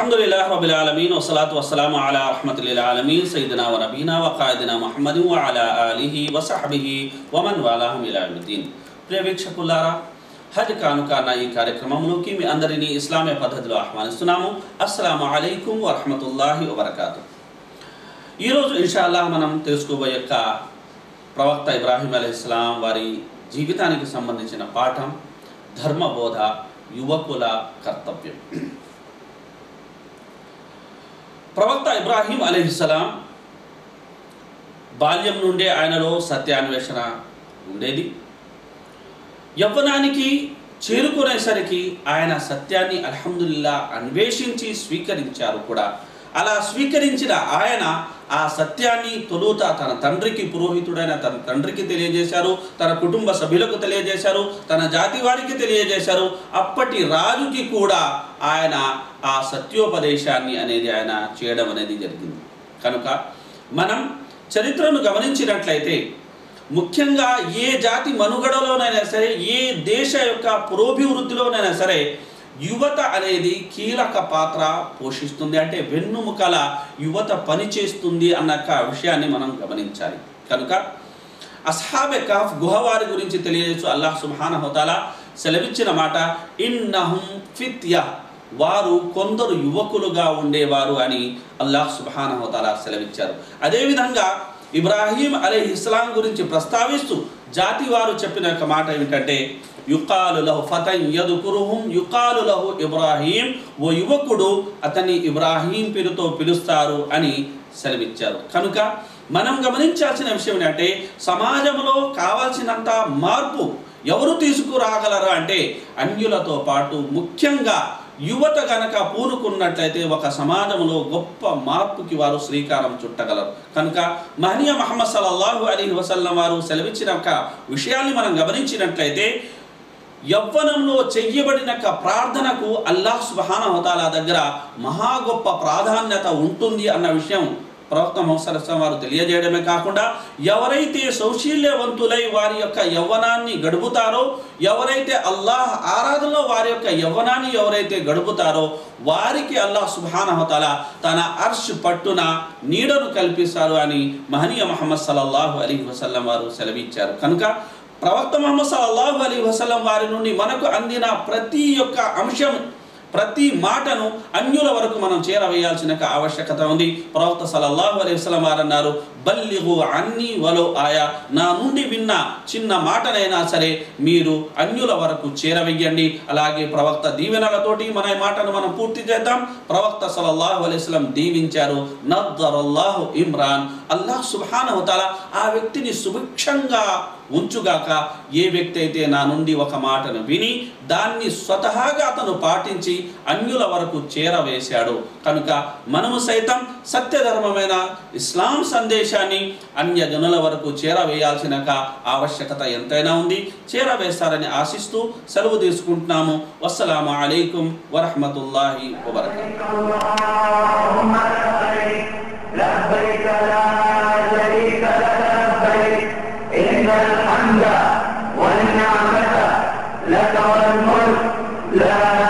الحمد لله رب العالمين والصلاة والسلام على رحمة للعالمين سيدنا ونبينا وقائدنا محمد وعلى آله وصحبه ومن والاهم إلى يوم الدين ప్రియ వీక్షకులారా హజ్ కానుక అన్న ఈ కార్యక్రమంలోకి మీ అందరినీ ఇస్లామీయ పద్ధతిలో ఆహ్వానిస్తున్నాము అస్సలాము అలైకుం వరహమతుల్లాహి వబర్కాతు ఈరోజు ఇన్షాల్లాహ్ మనం తెలుసుకోబోయే యొక్క ప్రవక్త ఇబ్రాహీం అలైహిస్లాం వారి జీవితానికి సంబంధించిన పాఠం ధర్మబోధ యువకుల కర్తవ్యం ప్రవక్త ఇబ్రాహీం అలీహిస్సలాం బాల్యం నుండే ఆయనలో సత్యాన్వేషణ ఉండేది. యవ్వనానికి చేరుకునేసరికి ఆయన సత్యాన్ని అల్హమ్దుల్లా అన్వేషించి స్వీకరించారు కూడా. అలా స్వీకరించిన ఆయన ఆ సత్యాన్ని తొలుత తన తండ్రికి పురోహితుడైన తన తండ్రికి తెలియజేశారు తన కుటుంబ సభ్యులకు తెలియజేశారు తన జాతి వారికి తెలియజేశారు. అప్పటి రాజుకి కూడా ఆయన ఆ సత్యోపదేశాన్ని అనేది ఆయన చేయడం అనేది జరిగింది. కనుక మనం చరిత్రను గమనించినట్లయితే ముఖ్యంగా ఏ జాతి మనుగడలోనైనా సరే ఏ దేశ యొక్క పురోభివృద్ధిలోనైనా సరే యువత అనేది కీలక పాత్ర పోషిస్తుంది. అంటే వెన్నుముకల యువత పనిచేస్తుంది అన్న విషయాన్ని మనం గమనించాలి. కనుక అస్హాబె కహఫ్ గుహవారి గురించి తెలియజేస్తూ అల్లాహ్ సుబ్హాన హోతాలా సెలవిచ్చిన మాట ఇన్నహుం ఫిత్య వారు కొందరు యువకులుగా ఉండేవారు అని అల్లాహ్ సుబ్హాన హోతాలా సెలవిచ్చారు. అదేవిధంగా ఇబ్రాహీం అలీ ఇస్లాం గురించి ప్రస్తావిస్తూ జాతి వారు చెప్పిన ఒక మాట ఏమిటంటే యుకాలు లహు ఫతన్ యదుకురుహుం యుకాలు లహు ఇబ్రాహీం ఓ యువకుడు అతన్ని ఇబ్రాహీం పేరుతో పిలుస్తారు అని సెలవిచ్చారు. కనుక మనం గమనించాల్సిన విషయం ఏంటంటే సమాజంలో కావాల్సినంత మార్పు ఎవరు తీసుకురాగలరు అంటే అన్యులతో పాటు ముఖ్యంగా యువత గనక పూనుకున్నట్లయితే ఒక సమాజంలో గొప్ప మార్పుకి వారు శ్రీకారం చుట్టగలరు. కనుక మహనీయ మహమ్మద్ సల్లల్లాహు అలీ వసల్లం వారు సెలవిచ్చిన ఒక విషయాన్ని మనం గమనించినట్లయితే యవ్వనంలో చెయ్యబడిన ప్రార్థనకు అల్లాహ్ సుబహాన హోతాల దగ్గర మహా గొప్ప ప్రాధాన్యత ఉంటుంది అన్న విషయం ప్రవక్త మొహసరస్వం వారు తెలియజేయడమే కాకుండా ఎవరైతే సౌశీల్యవంతులై వారి యొక్క యవ్వనాన్ని గడుపుతారో ఎవరైతే అల్లాహ్ ఆరాధనలో వారి యొక్క యవ్వనాన్ని ఎవరైతే గడుపుతారో వారికి అల్లాహ్ సుభానహతల తన అర్ష్ పట్టున నీడను కల్పిస్తారు అని మహనీయ మహమ్మద్ సల్లల్లాహు అలీ వసల్లం వారు సెలవిచ్చారు. కనుక ప్రవక్త మహమ్మద్ సల్లల్లాహు అలీ వసల్లం వారి నుండి మనకు అందిన ప్రతి ఒక్క అంశం ప్రతి మాటను అన్యుల వరకు మనం చేరవేయాల్సిన ఆవశ్యకత ఉంది. ప్రవక్త సలల్లాహు అలై వసలం వారు అన్నారు బల్లిగు అన్ని వలో ఆయా నా నుండి విన్న చిన్న మాటనైనా సరే మీరు అన్యుల వరకు చేరవేయండి. అలాగే ప్రవక్త దీవెనలతోటి మన మాటను మనం పూర్తి చేద్దాం. ప్రవక్త సలల్లాహు అలై వసలం దీవించారు నద్దరల్లాహు ఇమ్రాన్. అల్లాహ్ సుబ్హానహు తాలా ఆ వ్యక్తిని సుభిక్షంగా ఉంచుగాక ఏ వ్యక్తి అయితే నా నుండి ఒక మాటను విని దాన్ని స్వతహాగా అతను పాటించి అన్యుల వరకు చేరవేశాడు కనుక మనము సైతం సత్యధర్మమైన ఇస్లాం సందేశాన్ని అన్యజనుల వరకు చేరవేయాల్సిన ఆవశ్యకత ఎంతైనా ఉంది. చేరవేస్తారని ఆశిస్తూ సెలవు తీసుకుంటున్నాము. వస్సలాము అలైకుం వరహమతుల్లాహి వబర్కాతు. الفرد لا